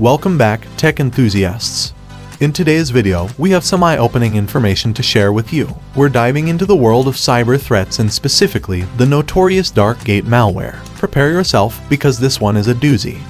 Welcome back, tech enthusiasts. In today's video, we have some eye-opening information to share with you. We're diving into the world of cyber threats and specifically the notorious Darkgate malware. Prepare yourself because this one is a doozy.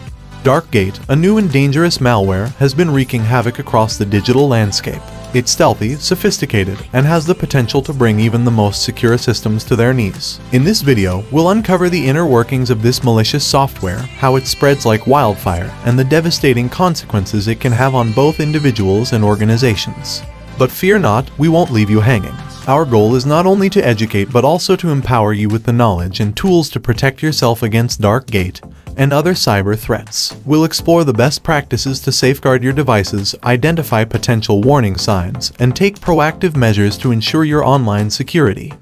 Darkgate, a new and dangerous malware, has been wreaking havoc across the digital landscape. It's stealthy, sophisticated, and has the potential to bring even the most secure systems to their knees. In this video, we'll uncover the inner workings of this malicious software, how it spreads like wildfire, and the devastating consequences it can have on both individuals and organizations. But fear not, we won't leave you hanging. Our goal is not only to educate but also to empower you with the knowledge and tools to protect yourself against Darkgate and other cyber threats. We'll explore the best practices to safeguard your devices, identify potential warning signs, and take proactive measures to ensure your online security.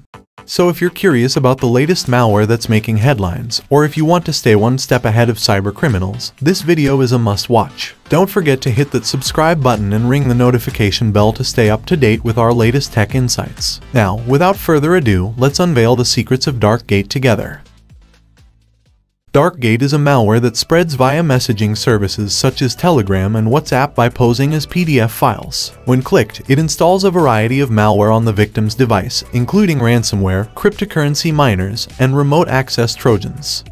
So if you're curious about the latest malware that's making headlines, or if you want to stay one step ahead of cyber criminals, this video is a must-watch. Don't forget to hit that subscribe button and ring the notification bell to stay up to date with our latest tech insights. Now, without further ado, let's unveil the secrets of Darkgate together. Darkgate is a malware that spreads via messaging services such as Telegram and WhatsApp by posing as PDF files. When clicked, it installs a variety of malware on the victim's device, including ransomware, cryptocurrency miners, and remote access trojans.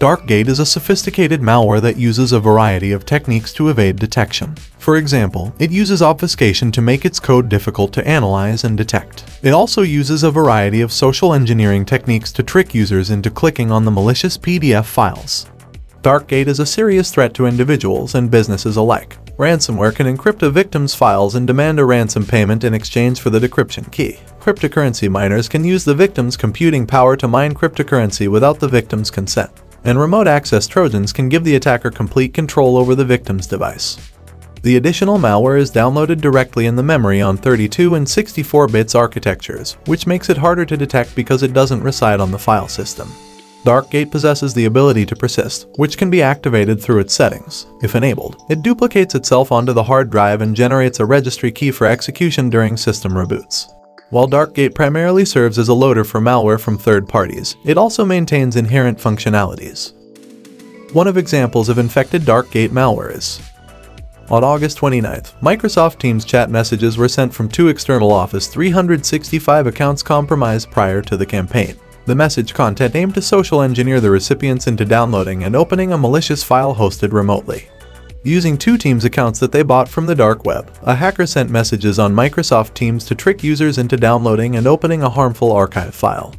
Darkgate is a sophisticated malware that uses a variety of techniques to evade detection. For example, it uses obfuscation to make its code difficult to analyze and detect. It also uses a variety of social engineering techniques to trick users into clicking on the malicious PDF files. Darkgate is a serious threat to individuals and businesses alike. Ransomware can encrypt a victim's files and demand a ransom payment in exchange for the decryption key. Cryptocurrency miners can use the victim's computing power to mine cryptocurrency without the victim's consent and remote access trojans can give the attacker complete control over the victim's device. The additional malware is downloaded directly in the memory on 32 and 64 bits architectures, which makes it harder to detect because it doesn't reside on the file system. Darkgate possesses the ability to persist, which can be activated through its settings. If enabled, it duplicates itself onto the hard drive and generates a registry key for execution during system reboots. While Darkgate primarily serves as a loader for malware from third parties, it also maintains inherent functionalities. One of examples of infected Darkgate malware is on August 29th, Microsoft Teams chat messages were sent from two external Office 365 accounts compromised prior to the campaign. The message content aimed to social engineer the recipients into downloading and opening a malicious file hosted remotely. Using two Teams accounts that they bought from the dark web, a hacker sent messages on Microsoft Teams to trick users into downloading and opening a harmful archive file.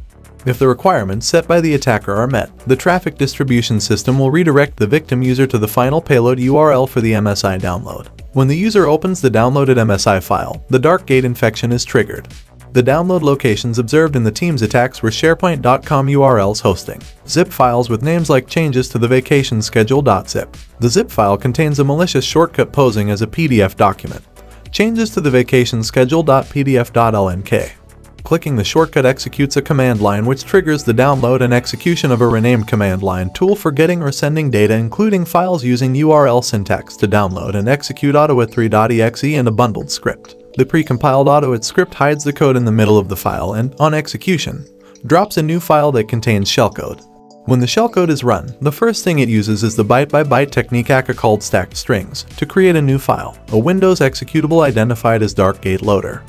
If the requirements set by the attacker are met, the traffic distribution system will redirect the victim user to the final payload URL for the MSI download. When the user opens the downloaded MSI file, the Darkgate infection is triggered. The download locations observed in the Teams attacks were SharePoint.com URLs hosting, zip files with names like changes to the vacation schedule.zip. The zip file contains a malicious shortcut posing as a PDF document, changes to the vacation schedule.pdf.lnk. Clicking the shortcut executes a command line which triggers the download and execution of a renamed command line tool for getting or sending data including files using URL syntax to download and execute AutoIt3.exe in a bundled script. The precompiled AutoIt script hides the code in the middle of the file and, on execution, drops a new file that contains shellcode. When the shellcode is run, the first thing it uses is the byte-by-byte technique aka called stacked strings to create a new file, a Windows executable identified as Darkgate Loader.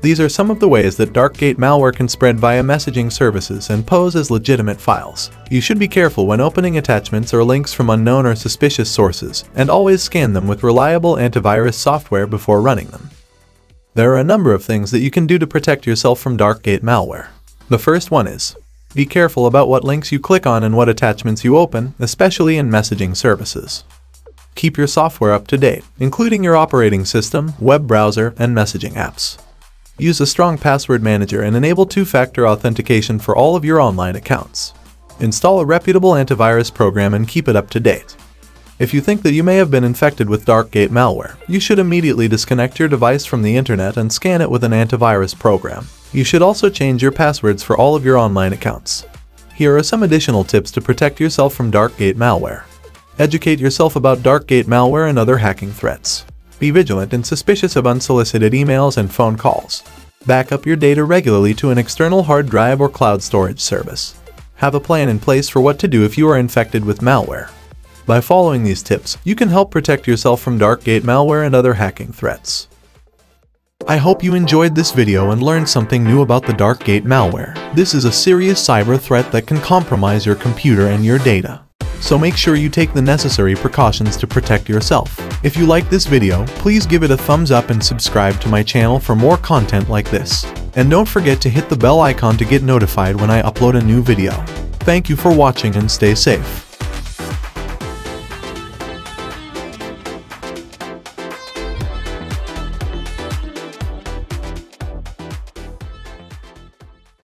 These are some of the ways that Darkgate malware can spread via messaging services and pose as legitimate files. You should be careful when opening attachments or links from unknown or suspicious sources, and always scan them with reliable antivirus software before running them. There are a number of things that you can do to protect yourself from Darkgate malware. The first one is, be careful about what links you click on and what attachments you open, especially in messaging services. Keep your software up to date, including your operating system, web browser, and messaging apps. Use a strong password manager and enable two-factor authentication for all of your online accounts. Install a reputable antivirus program and keep it up to date. If you think that you may have been infected with Darkgate malware, you should immediately disconnect your device from the internet and scan it with an antivirus program. You should also change your passwords for all of your online accounts. Here are some additional tips to protect yourself from Darkgate malware. Educate yourself about Darkgate malware and other hacking threats. Be vigilant and suspicious of unsolicited emails and phone calls. Back up your data regularly to an external hard drive or cloud storage service. Have a plan in place for what to do if you are infected with malware. By following these tips, you can help protect yourself from Darkgate malware and other hacking threats. I hope you enjoyed this video and learned something new about the Darkgate malware. This is a serious cyber threat that can compromise your computer and your data. So make sure you take the necessary precautions to protect yourself. If you like this video, please give it a thumbs up and subscribe to my channel for more content like this. And don't forget to hit the bell icon to get notified when I upload a new video. Thank you for watching and stay safe.